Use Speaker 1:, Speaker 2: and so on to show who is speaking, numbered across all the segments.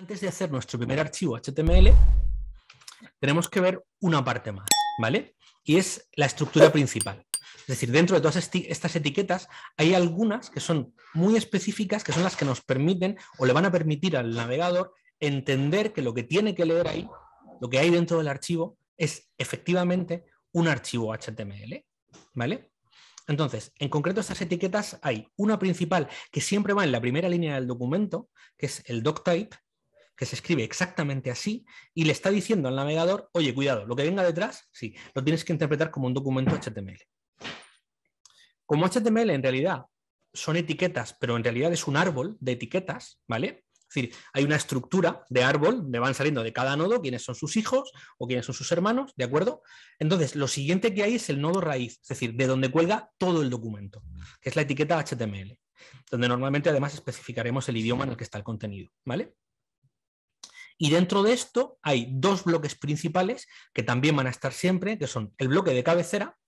Speaker 1: antes de hacer nuestro primer archivo HTML, tenemos que ver una parte más, ¿vale? Y es la estructura principal. Es decir, dentro de todas estas etiquetas hay algunas que son muy específicas, que son las que nos permiten o le van a permitir al navegador entender que lo que tiene que leer ahí, lo que hay dentro del archivo, es efectivamente un archivo HTML. ¿Vale? Entonces, en concreto, estas etiquetas hay una principal que siempre va en la primera línea del documento, que es el doctype, que se escribe exactamente así, y le está diciendo al navegador, oye, cuidado, lo que venga detrás, sí, lo tienes que interpretar como un documento HTML. Como HTML en realidad son etiquetas, pero en realidad es un árbol de etiquetas, ¿vale? Es decir, hay una estructura de árbol donde van saliendo de cada nodo quiénes son sus hijos o quiénes son sus hermanos, ¿de acuerdo? Entonces, lo siguiente que hay es el nodo raíz, es decir, de donde cuelga todo el documento, que es la etiqueta HTML, donde normalmente además especificaremos el idioma en el que está el contenido, ¿vale? Y dentro de esto hay dos bloques principales que también van a estar siempre, que son el bloque de cabecera,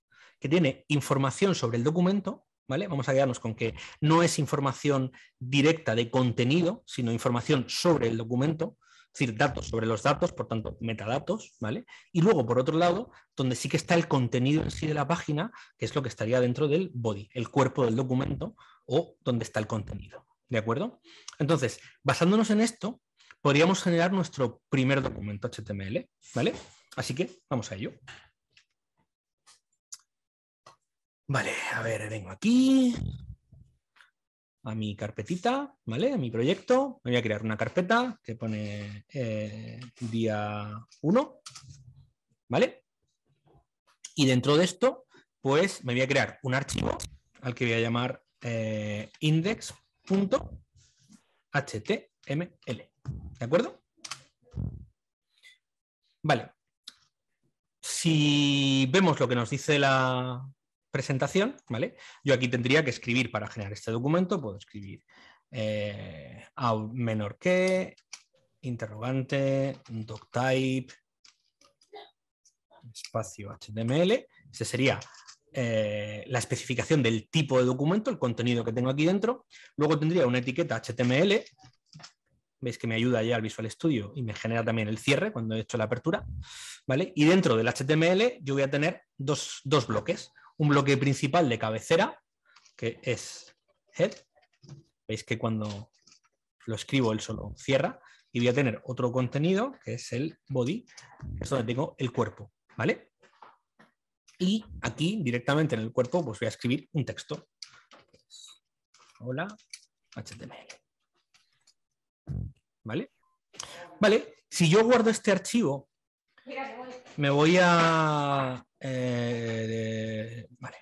Speaker 1: que tiene información sobre el documento, Vamos a quedarnos con que no es información directa de contenido, sino información sobre el documento, es decir, datos sobre los datos, por tanto, metadatos, ¿vale? Y luego, por otro lado, donde sí que está el contenido en sí de la página, que es lo que estaría dentro del body, el cuerpo del documento o donde está el contenido, ¿de acuerdo? Entonces, basándonos en esto, podríamos generar nuestro primer documento HTML, ¿vale? Así que vamos a ello. Vale, a ver, vengo aquí a mi carpetita, ¿vale? A mi proyecto. Me voy a crear una carpeta que pone eh, día 1, ¿vale? Y dentro de esto, pues me voy a crear un archivo al que voy a llamar eh, index.html. ¿De acuerdo? Vale. Si vemos lo que nos dice la, presentación, ¿vale? Yo aquí tendría que escribir para generar este documento, puedo escribir eh, menor que, interrogante, doctype, espacio HTML, ese sería eh, la especificación del tipo de documento, el contenido que tengo aquí dentro. Luego tendría una etiqueta HTML, veis que me ayuda ya al Visual Studio y me genera también el cierre cuando he hecho la apertura, ¿vale? Y dentro del HTML yo voy a tener dos, dos bloques un bloque principal de cabecera, que es head. Veis que cuando lo escribo él solo cierra. Y voy a tener otro contenido, que es el body, que es donde tengo el cuerpo. ¿Vale? Y aquí, directamente en el cuerpo, pues voy a escribir un texto. Hola, HTML. ¿Vale? Vale, si yo guardo este archivo, me voy a eh, vale.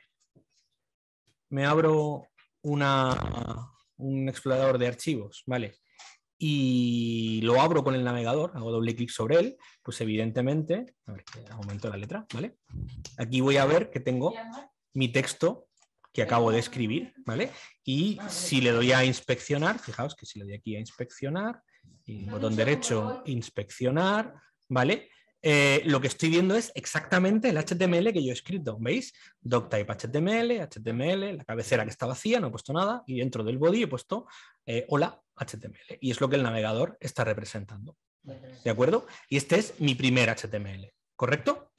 Speaker 1: Me abro una, un explorador de archivos, ¿vale? Y lo abro con el navegador, hago doble clic sobre él, pues evidentemente, a ver, aumento la letra, ¿vale? Aquí voy a ver que tengo mi texto que acabo de escribir, ¿vale? Y si le doy a inspeccionar, fijaos que si le doy aquí a inspeccionar, y botón derecho, inspeccionar, ¿vale? Eh, lo que estoy viendo es exactamente el HTML que yo he escrito. ¿Veis? Doctype HTML, HTML, la cabecera que está vacía, no he puesto nada, y dentro del body he puesto eh, hola HTML. Y es lo que el navegador está representando. ¿De acuerdo? Y este es mi primer HTML. ¿Correcto?